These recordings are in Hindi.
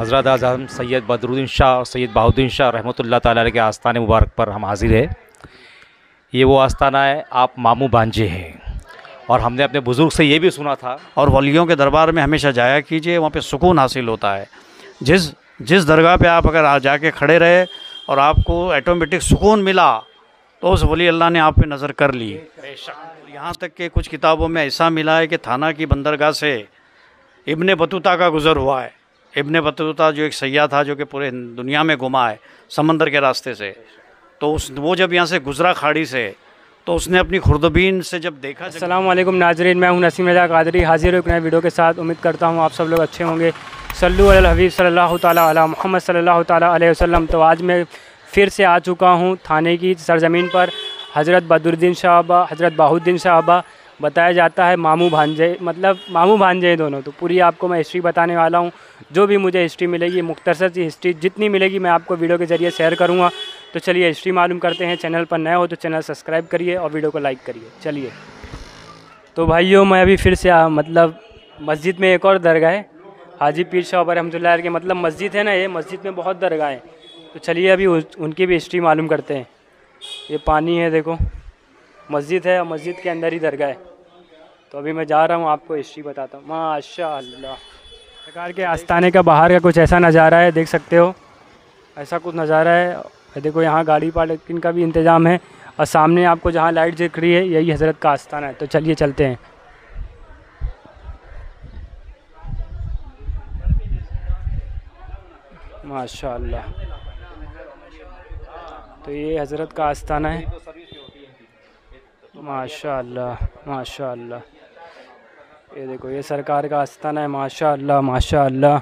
हज़रत आज़म सैयद बदरुद्दीन शाह और सैयद बहाउद्दीन शाह रहमतुल्लाह ताला के आस्थान मुबारक पर हम हाजिर है। ये वो आस्थाना है, आप मामू बांझे हैं। और हमने अपने बुज़ुर्ग से ये भी सुना था। और वलियों के दरबार में हमेशा जाया कीजिए, वहाँ पे सुकून हासिल होता है। जिस जिस दरगाह पे आप अगर जाके खड़े रहे और आपको ऑटोमेटिक सुकून मिला तो उस वली अल्लाह ने आप पे नज़र कर ली। यहाँ तक कि कुछ किताबों में ऐसा मिला है कि थाना की बंदरगाह से इबन बतूता का गुज़र हुआ है। इब्ने बतूता जो एक सयाह था जो कि पूरे दुनिया में घुमा है, समंदर के रास्ते से। तो उस, वो जब यहाँ से गुजरा खाड़ी से तो उसने अपनी खुर्दबीन से जब देखा असलम नाजरीन, मैं हूँ नसीम रजा कादरी, हाजिर हूँ एक नए वीडियो के साथ। उम्मीद करता हूँ आप सब लोग अच्छे होंगे। सल्लु अल हबीब सल्लल्लाहु ताला मोहम्मद सल्लल्लाहु ताला वसल्लम। तो आज मैं फिर से आ चुका हूँ थाने की सरजमीन पर। हज़रत बदरुद्दीन शाहबा हज़रत बाहुद्दीन शाहबा बताया जाता है मामू भांजे मतलब मामू भांजे हैं दोनों तो पूरी आपको मैं हिस्ट्री बताने वाला हूँ। जो भी मुझे हिस्ट्री मिलेगी मुख्तसर सी हिस्ट्री जितनी मिलेगी मैं आपको वीडियो के ज़रिए शेयर करूँगा। तो चलिए हिस्ट्री मालूम करते हैं चैनल पर नए हो तो चैनल सब्सक्राइब करिए और वीडियो को लाइक करिए। चलिए। तो भाइयों मैं अभी फिर से आ, मतलब मस्जिद में एक और दरगाह है हाजी पीर शाह रहमतुल्लाह के मतलब मस्जिद है ना ये मस्जिद में बहुत दरगाह हैं। तो चलिए अभी उनकी भी हिस्ट्री मालूम करते हैं। ये पानी है देखो मस्जिद है और मस्जिद के अंदर ही दरगाह है। तो अभी मैं जा रहा हूँ, आपको हिस्ट्री बताता हूँ। माशा सरकार के आस्थाने का, बाहर का कुछ ऐसा नज़ारा है, देख सकते हो। ऐसा कुछ नज़ारा है। देखो, यहाँ गाड़ी पार्किंग का भी इंतज़ाम है और सामने आपको जहाँ लाइट दिख रही है, यही हज़रत का आस्थाना है। तो चलिए, चलते हैं। माशा तो ये हज़रत का आस्थाना है। माशा माशा ये देखो, ये सरकार का आस्थाना है माशा अल्लाह माशा अल्लाह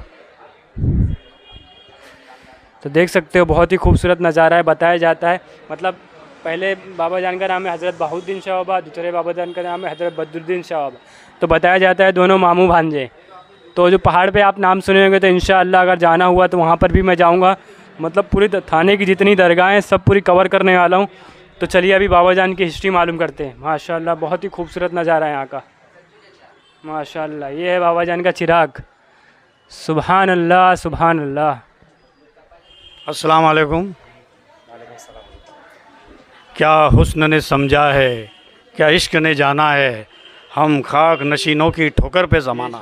तो देख सकते हो, बहुत ही खूबसूरत नज़ारा है, बताया जाता है। मतलब पहले बाबा जान का नाम है हज़रत बहाउद्दीन शाह बाबा दूसरे बाबा जान का नाम है हज़रत बदरुद्दीन शाह बाबा तो बताया जाता है दोनों मामू भांजे। तो जो पहाड़ पे आप नाम सुने होंगे तो इन अगर जाना हुआ तो वहाँ पर भी मैं जाऊँगा। मतलब पूरी थाने की जितनी दरगाहें सब पूरी कवर करने वाला हूँ। तो चलिए, अभी बाबा जान की हिस्ट्री मालूम करते हैं। माशाल्लाह बहुत ही खूबसूरत नज़ारा है यहाँ का। माशाल्लाह ये है बाबा जान का चिराग। सुबहान अल्लाह सुबहान अल्लाह अस्सलाम वालेकुम क्या हुस्न ने समझा है? क्या इश्क ने जाना है? हम खाक नशीनों की ठोकर पे ज़माना।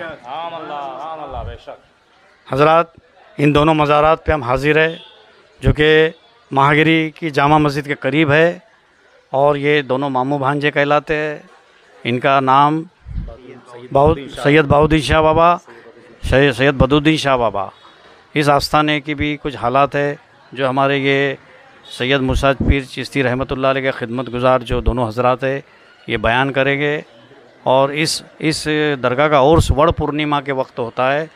हज़रत इन दोनों मज़ारात पे हम हाजिर है जो कि महागिरी की जामा मस्जिद के करीब है और ये दोनों मामू भांजे कहलाते हैं। इनका नाम बहुत, सैयद बाउद्दीन शाह बाबा, सैयद बदुद्दीन शाह बाबा। इस आस्थाने की भी कुछ हालात है, जो हमारे ये सैयद मुसाद पीर चिश्ती रहमत के ख़िदमत गुज़ार जो दोनों हजरात है, ये बयान करेंगे। और इस इस दरगाह का और वड़ पूर्णिमा के वक्त होता है,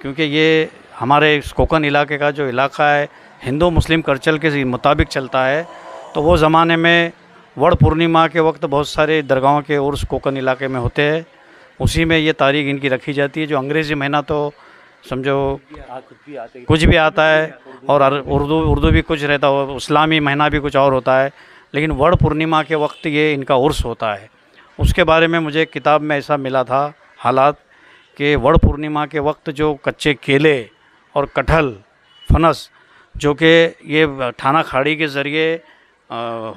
क्योंकि ये हमारे कोकन इलाके का जो इलाका है, हिंदू मुस्लिम कल्चर के मुताबिक चलता है। तो वो ज़माने में वड़ पूर्णिमा के वक्त बहुत सारे दरगाहों के उर्स कोकन इलाके में होते हैं। उसी में ये तारीख इनकी रखी जाती है, जो अंग्रेज़ी महीना तो समझो, कुछ भी आता है, और उर्दू उर्दू भी कुछ रहता है, इस्लामी महीना भी कुछ और होता है, लेकिन वड़ पूर्णिमा के वक्त ये इनका उर्स होता है। उसके बारे में मुझे किताब में ऐसा मिला था, हालात, कि वड़ पूर्णिमा के वक्त जो कच्चे केले और कटहल, फनस, जो कि ये थाना खाड़ी के ज़रिए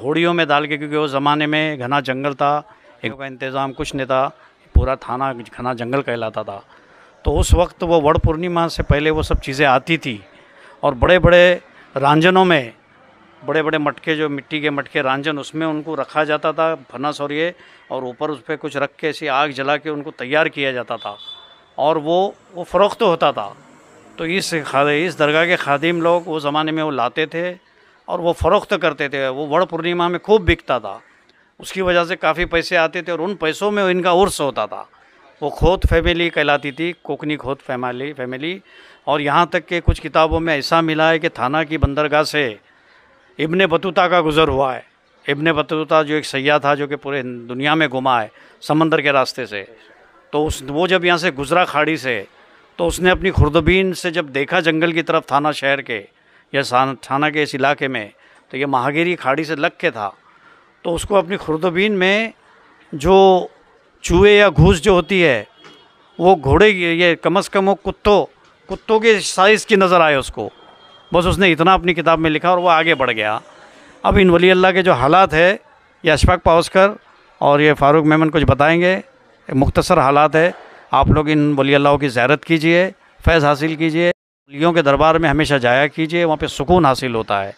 होड़ियों में डाल के, क्योंकि उस ज़माने में घना जंगल था, एक का इंतज़ाम कुछ नहीं था पूरा थाना, घना जंगल कहलाता था। तो उस वक्त वो वड़ पूर्णिमा से पहले वो सब चीज़ें आती थी और बड़े बड़े रांझनों में बड़े बड़े मटके जो मिट्टी के मटके रांझन, उसमें उनको रखा जाता था फनस और ये, और ऊपर उस पर कुछ रख के ऐसी आग जला के उनको तैयार किया जाता था। और वो वो फ़रोख्त होता था। तो इस इस दरगाह के खादिम लोग वो ज़माने में वो लाते थे और वो फ़रोख्त करते थे। वो वड़ पूर्णिमा में खूब बिकता था। उसकी वजह से काफ़ी पैसे आते थे और उन पैसों में इनका उर्स होता था। वो खोत फैमिली कहलाती थी कोकनी खोत फैमिली फैमिली। और यहाँ तक के कुछ किताबों में ऐसा मिला है कि थाना की बंदरगाह से इब्ने बतूता का गुज़र हुआ है। इब्ने बतूता जो एक सयाह था जो कि पूरे दुनिया में घुमा है, समंदर के रास्ते से। तो उस, वो जब यहाँ से गुज़रा खाड़ी से तो उसने अपनी खुर्दबीन से जब देखा जंगल की तरफ़ थाना शहर के, या थाना के इस इलाके में तो ये महागिरी खाड़ी से लग के था। तो उसको अपनी खुर्दबीन में जो चूहे या घूस जो होती है, वो घोड़े ये कम अज़ कम वो कुत्तों कुत्तों के साइज़ की नज़र आए उसको। बस उसने इतना अपनी किताब में लिखा और वो आगे बढ़ गया। अब इन वली अल्लाह के जो हालात है, ये अशफाक पाउसकर और ये फ़ारूक मेमन कुछ बताएँगे। मुख्तसर हालात है। आप लोग इन वली अल्लाह की ज़्यारत कीजिए, फैज़ हासिल कीजिए, वलियों के दरबार में हमेशा जाया कीजिए, वहाँ पर सुकून हासिल होता है।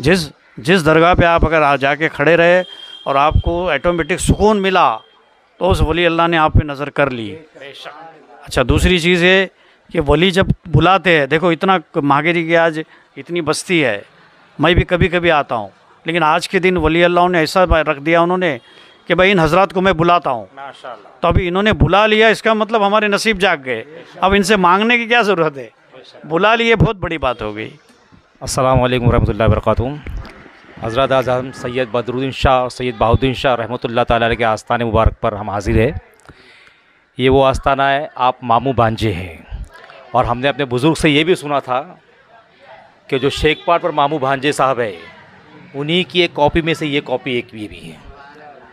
जिस जिस दरगाह पे आप अगर आ जाके खड़े रहे और आपको ऑटोमेटिक सुकून मिला तो उस वली अल्लाह ने आप पे नज़र कर ली। अच्छा दूसरी चीज़ है कि वली जब बुलाते हैं देखो इतना महागिरी की आज इतनी बस्ती है मैं भी कभी कभी आता हूँ लेकिन आज के दिन वली अल्लाह ने ऐसा रख दिया उन्होंने कि भाई इन हजरात को मैं बुलाता हूँ। तो अभी इन्होंने बुला लिया इसका मतलब हमारे नसीब जाग गए। अब इनसे मांगने की क्या ज़रूरत है? बुला लिए बहुत बड़ी बात हो गई। असल वालेकुम वरहमतुल्लाहि वबरकातुहू। हज़रत आज़म सैयद बदरुद्दीन शाह और सैयद बहाउद्दीन शाह रहमतुल्लाह ताला के आस्थान मुबारक पर हम हाजिर है। ये वो आस्थाना है, आप मामू बांझे हैं। और हमने अपने बुज़ुर्ग से ये भी सुना था कि जो शेखपाट पर मामू भांजे साहब है, उन्हीं की एक कॉपी में से ये कॉपी एक भी भी है।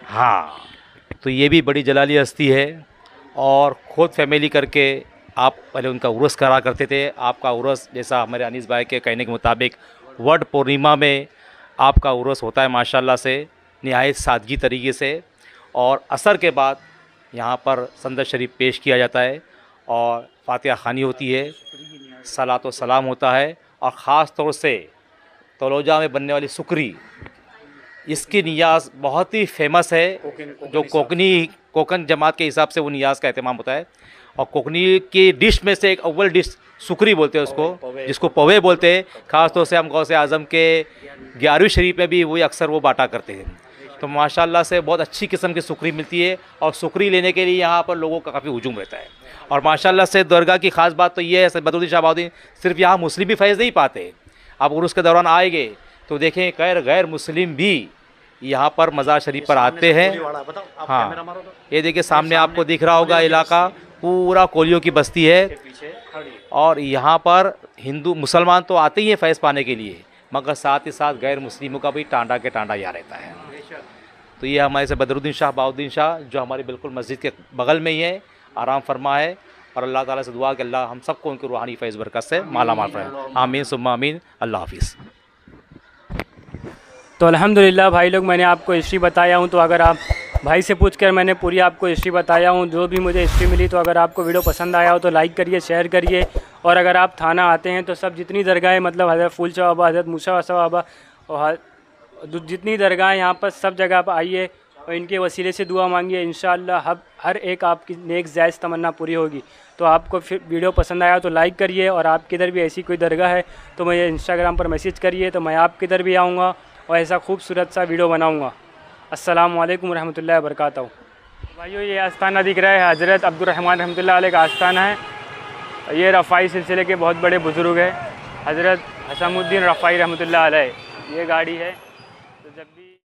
हाँ तो ये भी बड़ी जलाली हस्ती है और ख़ुद फैमिली करके आप पहले उनका उर्स करा करते थे। आपका उर्स जैसा हमारे अनिस भाई के कहने के मुताबिक वट पूर्णिमा में आपका उर्स होता है माशाल्लाह से नहायत सादगी तरीके से। और असर के बाद यहाँ पर संदर शरीफ पेश किया जाता है और फातिहा खानी होती है सलात व सलाम होता है और ख़ास तौर से तलोजा में बनने वाली सुकरी इसकी नियाज बहुत ही फ़ेमस है जो कोकनी कोकन जमात के हिसाब से वो नियाज का अहतमाम होता है। और कोकनी की डिश में से एक अव्वल डिश सुकरी बोलते हैं उसको पवे, जिसको पवे बोलते हैं। ख़ास तौर से हम गौसे आज़म के ग्यारहवीं शरीफ में भी वही अक्सर वो बांटा करते हैं। तो माशाल्लाह से बहुत अच्छी किस्म की सुकरी मिलती है और सुकरी लेने के लिए यहाँ पर लोगों का काफ़ी हजूम रहता है। और माशाल्लाह से दरगाह की ख़ास बात तो ये है बदरुद्दीन शाहबाउद्दीन सिर्फ़ यहाँ मुस्लिम भी फैज़ नहीं पाते। आप उर्स के दौरान आएँगे तो देखें गैर गैर मुस्लिम भी यहाँ पर मज़ार शरीफ पर आते हैं। हाँ। ये देखिए सामने आपको दिख रहा होगा इलाका। पूरा कोलियों की बस्ती है। और यहाँ पर हिंदू मुसलमान तो आते ही हैं फैज़ पाने के लिए मगर साथ ही साथ गैर मुस्लिमों का भी टांडा के टांडा यहाँ रहता है। तो ये हमारे से बदरुद्दीन शाह बाउद्दीन शाह जो हमारी बिल्कुल मस्जिद के बगल में ही है आराम फरमा है और अल्लाह ताला से दुआ कि अल्लाह हम सबको उनकी रूहानी फैज़ बरकत से माला माल फरमाए। आमीन सुम्मा आमीन अल्लाह हाफिज़। तो अल्हम्दुलिल्लाह भाई लोग मैंने आपको हिस्ट्री बताया हूँ तो अगर आप भाई से पूछ कर मैंने पूरी आपको हिस्ट्री बताया हूँ। जो भी मुझे हिस्ट्री मिली तो अगर आपको वीडियो पसंद आया हो तो लाइक करिए शेयर करिए। और अगर आप थाना आते हैं तो सब जितनी दरगाहें मतलब हज़रत फूल शबाबा हज़रत मूसा शबाबा और जितनी दरगाहें यहाँ पर सब जगह आप आइए और इनके वसीले से दुआ मांगिए इन हर हर एक आपकी नेक जायज़ तमन्ना पूरी होगी। तो आपको फिर वीडियो पसंद आया तो लाइक करिए और आपके इधर भी ऐसी कोई दरगाह है तो मुझे इंस्टाग्राम पर मैसेज करिए तो मैं आपके इधर भी आऊँगा और ऐसा खूबसूरत सा वीडियो बनाऊँगा। अस्सलाम वालेकुम रहमतुल्लाहि वरकatuh भाइयों, ये आस्थाना दिख रहा है, हज़रत अब्दुलरहमान रहमतुल्लाह का आस्थाना है। ये रफ़ाई सिलसिले के बहुत बड़े बुज़ुर्ग हैं, हज़रत हसमुद्दीन रफ़ाई रहमतुल्लाह ये गाड़ी है।